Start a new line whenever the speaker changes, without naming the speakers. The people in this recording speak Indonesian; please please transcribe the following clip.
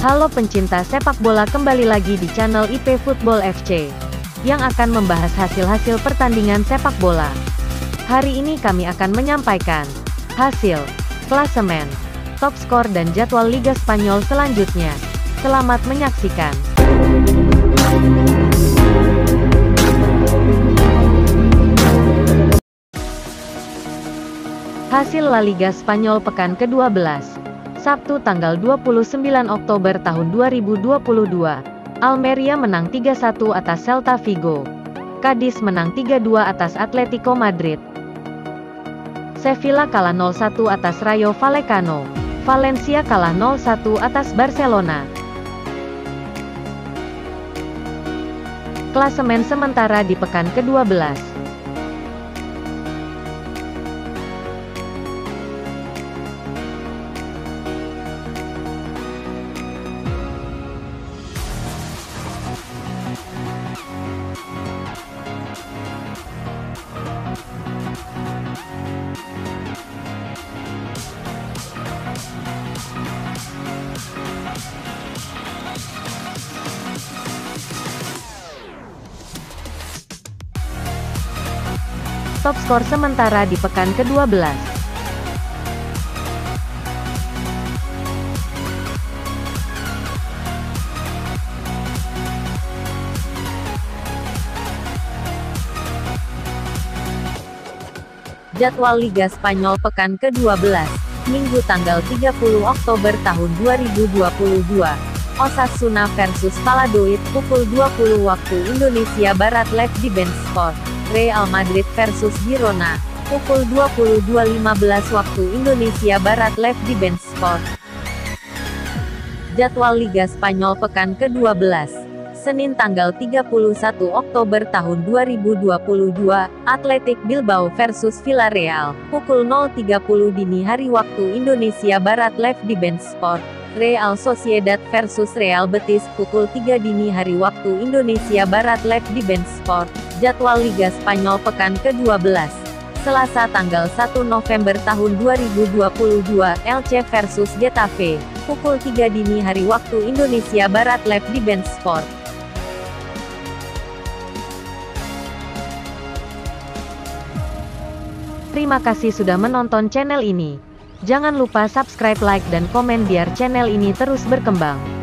Halo pencinta sepak bola kembali lagi di channel IP Football FC yang akan membahas hasil-hasil pertandingan sepak bola. Hari ini kami akan menyampaikan hasil, klasemen, top skor dan jadwal Liga Spanyol selanjutnya. Selamat menyaksikan. Hasil La Liga Spanyol pekan ke-12 Sabtu tanggal 29 Oktober tahun 2022. Almeria menang 3-1 atas Celta Vigo. Cadiz menang 3-2 atas Atletico Madrid. Sevilla kalah 0-1 atas Rayo Vallecano. Valencia kalah 0-1 atas Barcelona. Klasemen sementara di pekan ke-12. Top skor sementara di pekan ke-12. Jadwal Liga Spanyol pekan ke-12, Minggu tanggal 30 Oktober tahun 2022. Osasuna versus Valladolid pukul 20 waktu Indonesia Barat live di Bench Sport. Real Madrid versus Girona, pukul 22.15 waktu Indonesia Barat live di Bench Sport. Jadwal Liga Spanyol pekan ke-12. Senin tanggal 31 Oktober tahun 2022, Atletik Bilbao versus Villarreal, pukul 0.30 dini hari waktu Indonesia Barat live di Bench Sport. Real Sociedad versus Real Betis, pukul 3 dini hari waktu Indonesia Barat live di Bench Sport. Jadwal Liga Spanyol pekan ke-12. Selasa tanggal 1 November tahun 2022, Elche versus Getafe, pukul 3 dini hari waktu Indonesia Barat live di Bench Sport. Terima kasih sudah menonton channel ini. Jangan lupa subscribe, like, dan komen biar channel ini terus berkembang.